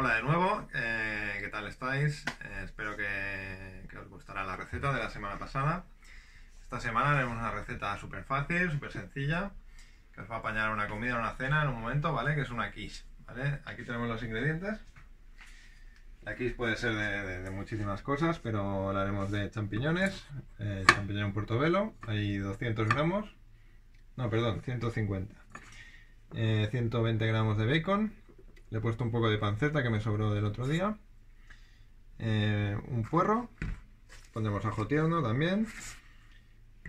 Hola de nuevo, eh, ¿qué tal estáis? Eh, espero que, os gustará la receta de la semana pasada. Esta semana haremos una receta súper fácil, súper sencilla, que os va a apañar una comida una cena en un momento, ¿vale? Que es una quiche, ¿vale? Aquí tenemos los ingredientes. La quiche puede ser de, muchísimas cosas, pero la haremos de champiñones, eh, champiñón portobelo, hay 200 gramos, no, perdón, 150. Eh, 120 gramos de bacon, le he puesto un poco de panceta que me sobró del otro día. Eh, un puerro. Pondremos ajo tierno también.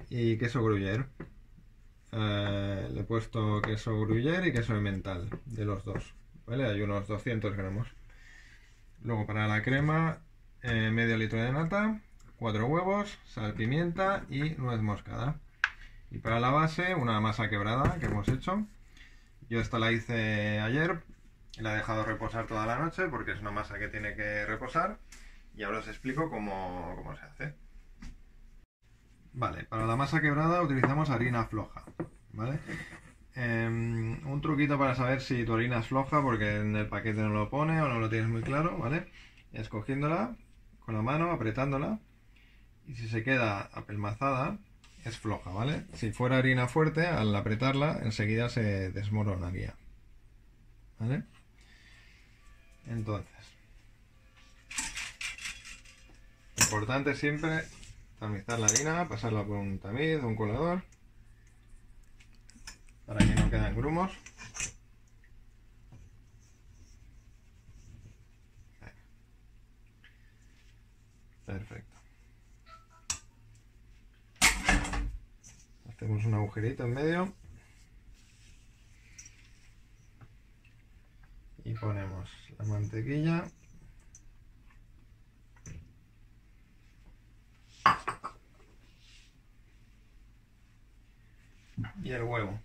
Y queso gruyere. Eh, le he puesto queso gruyere y queso emmental, de los dos. ¿Vale? Hay unos 200 gramos. Luego para la crema, eh, medio litro de nata, cuatro huevos, sal, pimienta y nuez moscada. Y para la base, una masa quebrada que hemos hecho. Yo esta la hice ayer, la he dejado reposar toda la noche porque es una masa que tiene que reposar y ahora os explico cómo, cómo se hace. Vale, para la masa quebrada utilizamos harina floja, ¿vale? Em, un truquito para saber si tu harina es floja porque en el paquete no lo pone o no lo tienes muy claro, ¿vale? Es cogiéndola con la mano, apretándola y si se queda apelmazada es floja, ¿vale? Si fuera harina fuerte, al apretarla enseguida se desmoronaría. ¿Vale? Entonces, importante siempre tamizar la harina, pasarla por un tamiz un colador para que no queden grumos. Perfecto. Hacemos un agujerito en medio y ponemos la mantequilla y el huevo.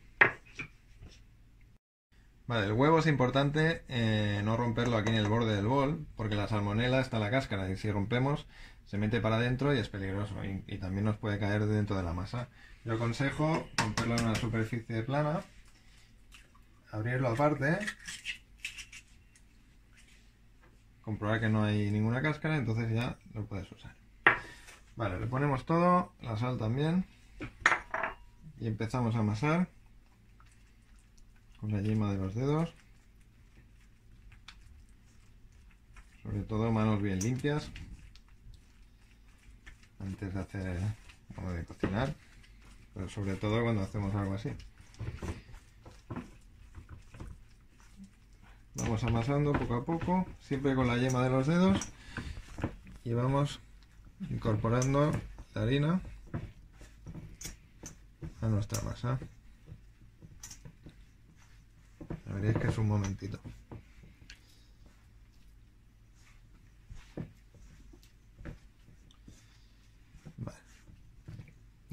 Vale, el huevo es importante eh, no romperlo aquí en el borde del bol, porque la salmonela está en la cáscara y si rompemos se mete para adentro y es peligroso y, y también nos puede caer dentro de la masa. Yo aconsejo romperlo en una superficie plana, abrirlo aparte, comprobar que no hay ninguna cáscara, entonces ya lo puedes usar. Vale, le ponemos todo, la sal también y empezamos a amasar con la yema de los dedos. Sobre todo manos bien limpias antes de hacer o de cocinar, pero sobre todo cuando hacemos algo así. Vamos amasando poco a poco, siempre con la yema de los dedos y vamos incorporando la harina a nuestra masa. Veréis que es un momentito.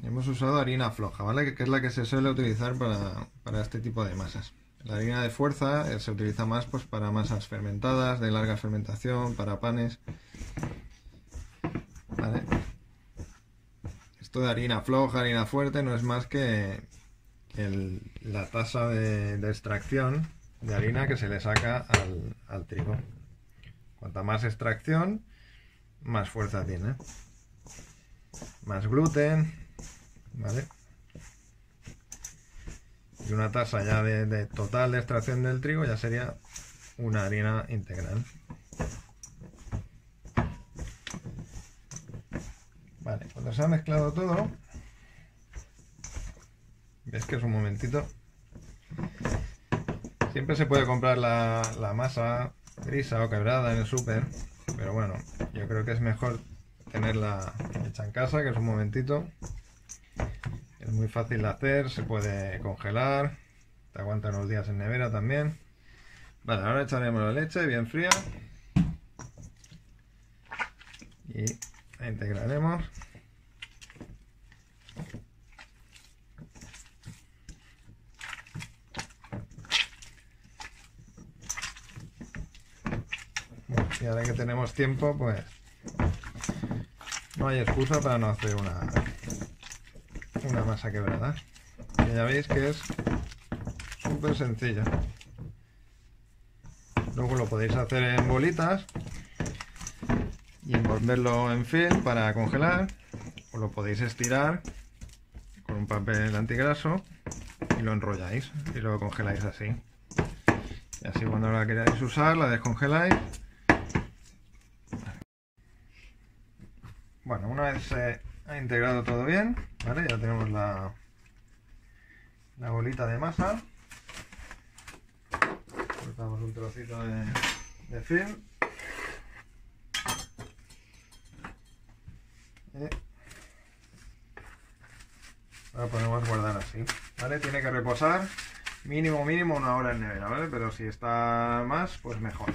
Hemos usado harina floja, ¿vale? Que es la que se suele utilizar para, para este tipo de masas. La harina de fuerza eh, se utiliza más pues, para masas fermentadas, de larga fermentación, para panes. ¿Vale? Esto de harina floja, harina fuerte, no es más que la tasa de, de extracción de harina que se le saca al, al trigo. Cuanta más extracción, más fuerza tiene. Más gluten, ¿vale? Y una tasa ya de, total de extracción del trigo ya sería una harina integral. Vale, cuando se ha mezclado todo, ves que es un momentito. Siempre se puede comprar la, la masa grisa o quebrada en el súper, pero bueno, yo creo que es mejor tenerla hecha en casa, que es un momentito. Es muy fácil de hacer, se puede congelar, te aguanta unos días en nevera también. Vale, ahora echaremos la leche bien fría y la integraremos. Y ahora que tenemos tiempo, pues no hay excusa para no hacer una, una masa quebrada. Que ya veis que es súper sencilla. Luego lo podéis hacer en bolitas y envolverlo en film para congelar. O lo podéis estirar con un papel antigraso y lo enrolláis y lo congeláis así. Y así cuando la queráis usar la descongeláis. Bueno, una vez se ha integrado todo bien, ¿vale? Ya tenemos la, la bolita de masa. Cortamos un trocito de, film. Y la podemos guardar así, ¿vale? Tiene que reposar mínimo, mínimo una hora en nevera, ¿vale? Pero si está más, pues mejor.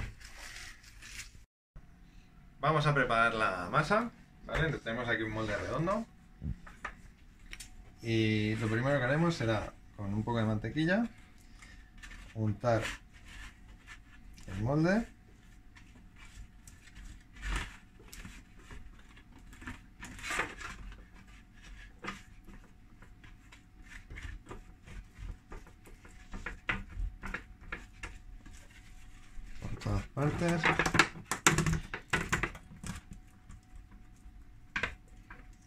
Vamos a preparar la masa, ¿vale? Tenemos aquí un molde redondo. Y lo primero que haremos será, con un poco de mantequilla, untar el molde. Por todas partes.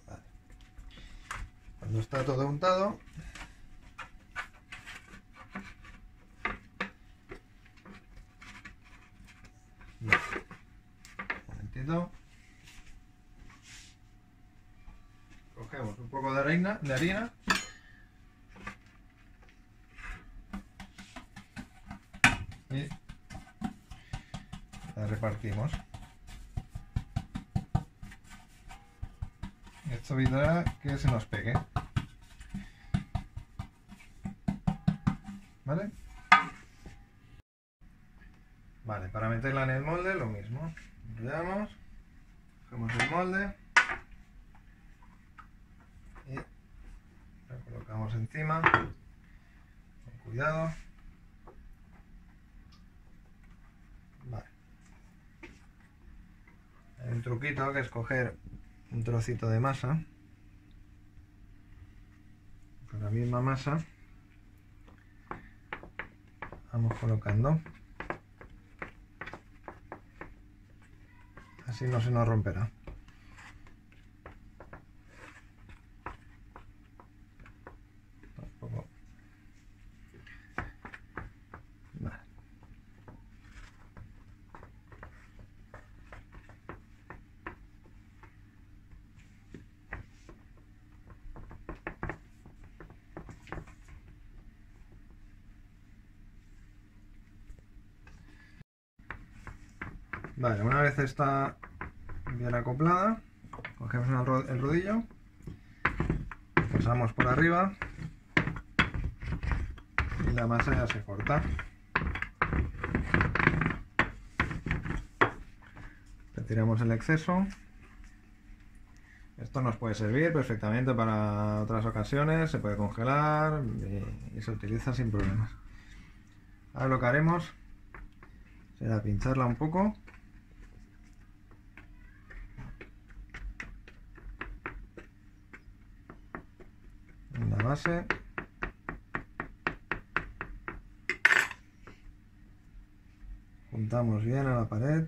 Vale. Cuando está todo untado, Vale. Cogemos un poco de harina, de harina. Y la repartimos. Esto evitará que se nos pegue. ¿Vale? Vale, para meterla en el molde lo mismo. Enrollamos, cogemos el molde. Y lo colocamos encima. Con cuidado. Vale. Hay un truquito que es coger un trocito de masa. Con la misma masa. Vamos colocando así no se nos romperá Tampoco. Vale. Vale, una vez está bien acoplada, cogemos el ro- el rodillo, pasamos por arriba y la masa ya se corta. Retiramos el exceso. Esto nos puede servir perfectamente para otras ocasiones, se puede congelar y, y se utiliza sin problemas. Ahora lo que haremos será pincharla un poco en la juntamos bien a la pared.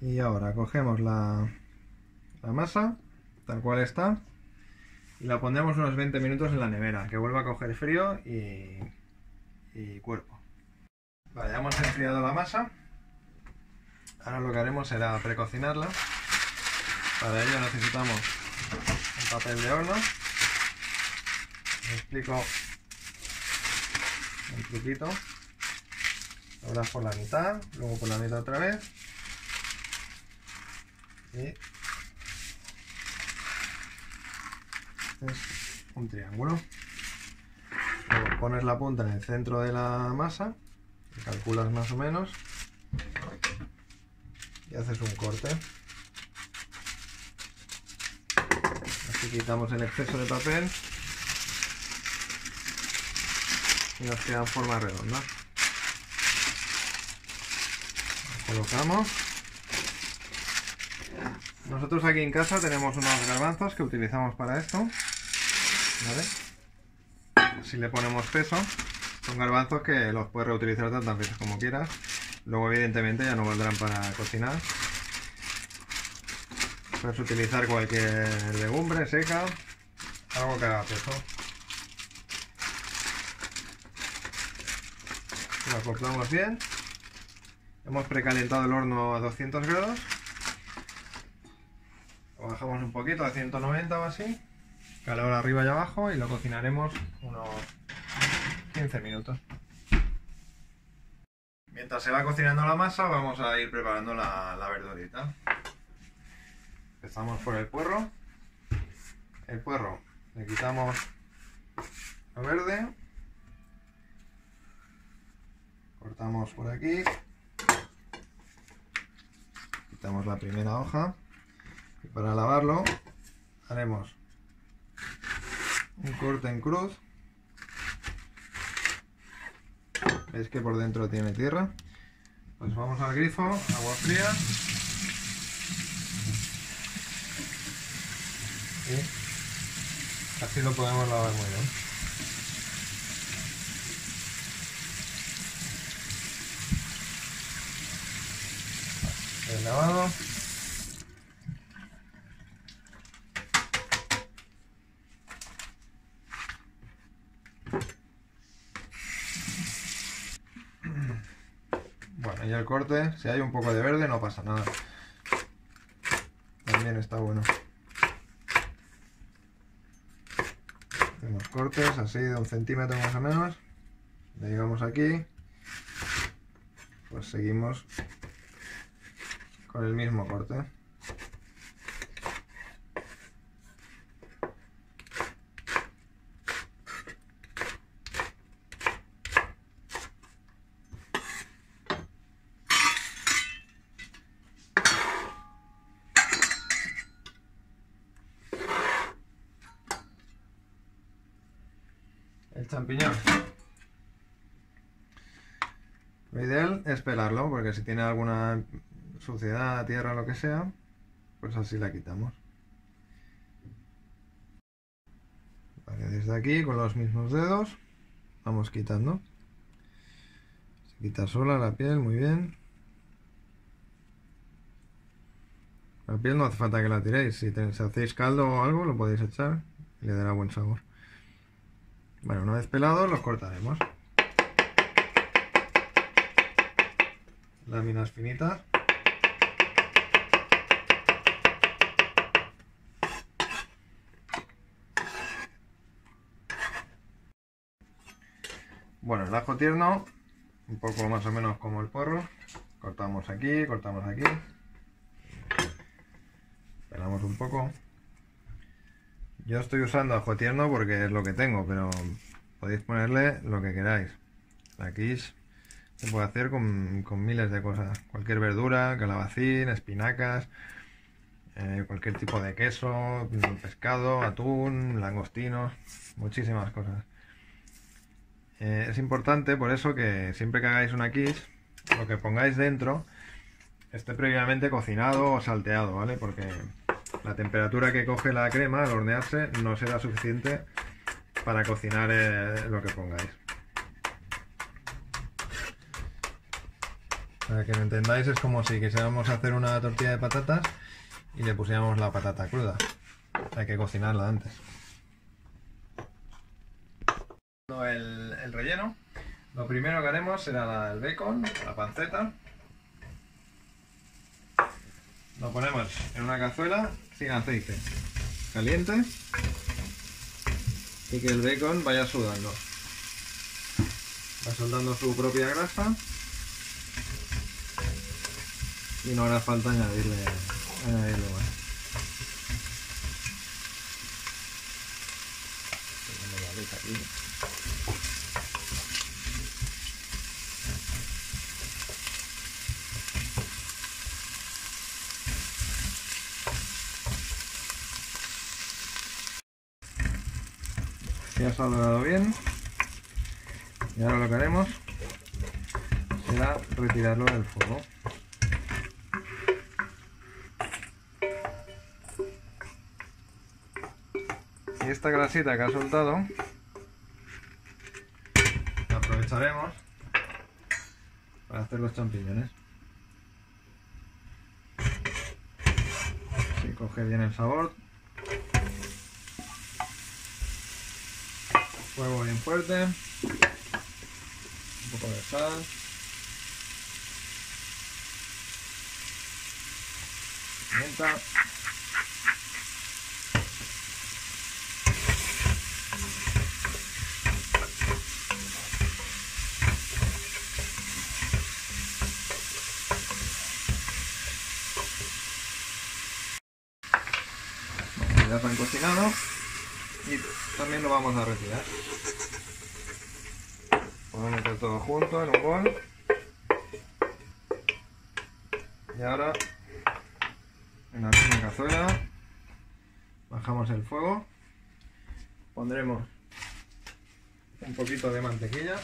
Y ahora cogemos la, la masa tal cual está y la pondremos unos 20 minutos en la nevera que vuelva a coger frío y, y cuerpo. Vale, ya hemos enfriado la masa Ahora lo que haremos será precocinarla. Para ello necesitamos un papel de horno. Os explico un truquito. Doblas por la mitad, luego por la mitad otra vez. Y es un triángulo. Luego pones la punta en el centro de la masa, calculas más o menos y haces un corte. Así quitamos el exceso de papel y nos queda en forma redonda. Lo colocamos. Nosotros aquí en casa tenemos unos garbanzos que utilizamos para esto. si le ponemos peso. Son garbanzos que los puedes reutilizar tantas veces como quieras. Luego evidentemente ya no valdrán para cocinar. Puedes utilizar cualquier legumbre seca, algo que haga peso. Lo acoplamos bien. Hemos precalentado el horno a 200 grados. Lo bajamos un poquito a 190 o así. Calor arriba y abajo y lo cocinaremos unos 15 minutos. Mientras se va cocinando la masa vamos a ir preparando la, la verdurita. Empezamos por el puerro. El puerro le quitamos lo verde. Cortamos por aquí. Quitamos la primera hoja. Y para lavarlo haremos un corte en cruz. ¿Veis que por dentro tiene tierra? Pues vamos al grifo, agua fría. Y así lo podemos lavar muy bien. El lavado. Y el corte, si hay un poco de verde no pasa nada. También está bueno. Hacemos cortes así de un centímetro más o menos. Le llegamos aquí. Pues seguimos con el mismo corte. El champiñón. Lo ideal es pelarlo, porque si tiene alguna suciedad, tierra, lo que sea, pues así la quitamos. desde aquí, con los mismos dedos, vamos quitando. Se quita sola la piel, muy bien. La piel no hace falta que la tiréis, si, si hacéis caldo o algo lo podéis echar y le dará buen sabor. Bueno, una vez pelados los cortaremos. Láminas finitas. Bueno, el ajo tierno, un poco más o menos como el porro. Cortamos aquí, cortamos aquí. Pelamos un poco. Yo estoy usando ajo tierno porque es lo que tengo, pero podéis ponerle lo que queráis. Aquí se puede hacer con, miles de cosas. Cualquier verdura, calabacín, espinacas, eh, cualquier tipo de queso, pescado, atún, langostinos, muchísimas cosas. Eh, es importante por eso que siempre que hagáis una quiche, lo que pongáis dentro esté previamente cocinado o salteado, ¿vale? Porque la temperatura que coge la crema al hornearse no será suficiente para cocinar eh, lo que pongáis. Para que lo entendáis es como si quisiéramos hacer una tortilla de patatas y le pusiéramos la patata cruda. Hay que cocinarla antes. El, el relleno, lo primero que haremos será el bacon, la panceta, lo ponemos en una cazuela sin aceite, caliente y que el bacon vaya sudando. Va soltando su propia grasa y no hará falta añadirle, más. Ya dorado bien y ahora lo que haremos será retirarlo del fuego y esta grasita que ha soltado aprovecharemos para hacer los champiñones. Si coge bien el sabor. Fuego bien fuerte. Un poco de sal. Pimienta. ya están cocinados y también lo vamos a retirar. Vamos a meter todo junto en un bol. Y ahora en la misma cazuela bajamos el fuego, pondremos un poquito de mantequilla.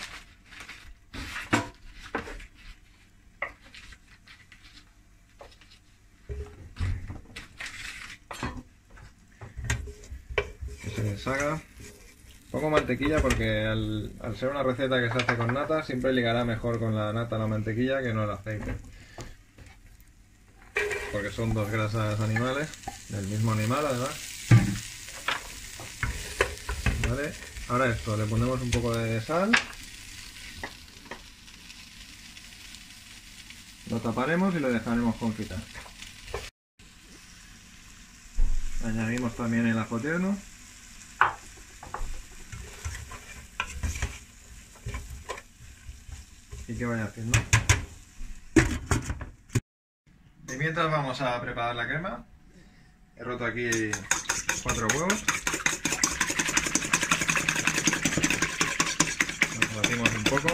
Deshaga. Pongo mantequilla porque al, ser una receta que se hace con nata siempre ligará mejor con la nata la mantequilla que no el aceite. Porque son dos grasas animales, del mismo animal además. Vale, ahora esto, le ponemos un poco de sal. Lo taparemos y lo dejaremos confitar. Añadimos también el ajo. Y que vaya haciendo. Y mientras vamos a preparar la crema, he roto aquí cuatro huevos. Los batimos un poco.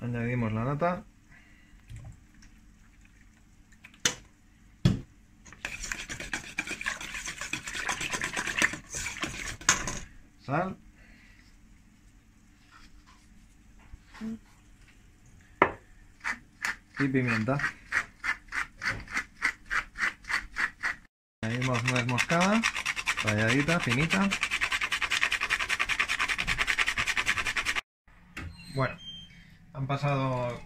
Añadimos la nata. Sal. Y pimienta. Añadimos nuez moscada, ralladita, finita. Bueno, han pasado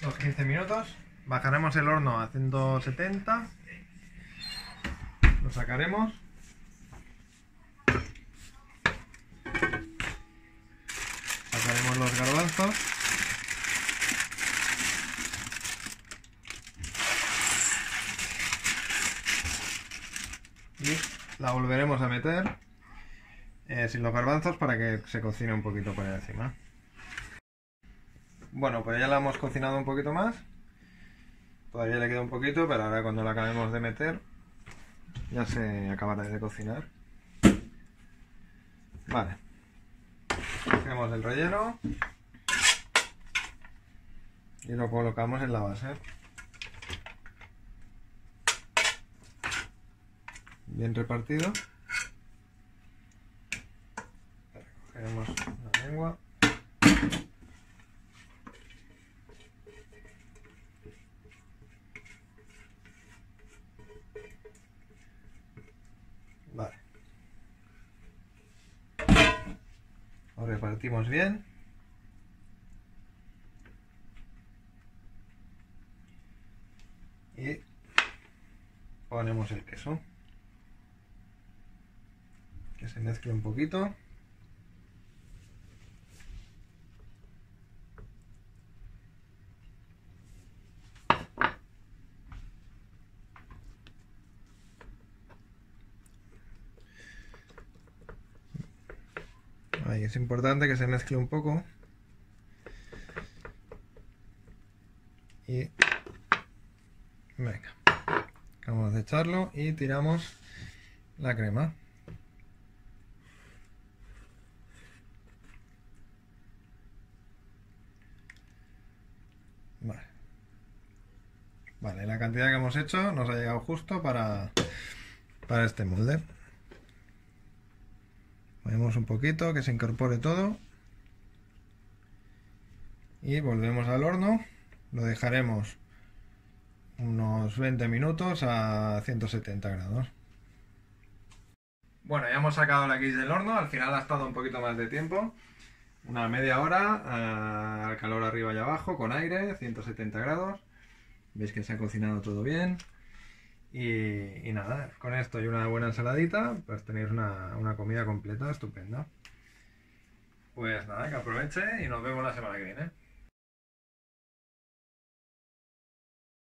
los 15 minutos. Bajaremos el horno a 170. Lo sacaremos. sacaremos y la volveremos a meter eh, sin los garbanzos para que se cocine un poquito por encima. Bueno pues ya la hemos cocinado un poquito más. Todavía le queda un poquito pero ahora cuando la acabemos de meter ya se acabará de cocinar. Vale. Cogemos el relleno y lo colocamos en la base. Bien repartido. Cogemos la lengua. Vale. Lo repartimos bien. Y ponemos el queso. Que se mezcle un poquito. Ahí es importante que se mezcle un poco. Y venga, y tiramos la crema. Vale. Vale, la cantidad que hemos hecho nos ha llegado justo para, para este molde. Movemos un poquito, que se incorpore todo. Y volvemos al horno. Lo dejaremos unos 20 minutos a 170 grados. Bueno, ya hemos sacado la X del horno, al final ha estado un poquito más de tiempo, una media hora eh, al calor arriba y abajo, con aire, 170 grados. Veis que se ha cocinado todo bien. Y, nada, con esto y una buena ensaladita, pues tenéis una, una comida completa estupenda. Pues nada, que aproveche y nos vemos la semana que viene.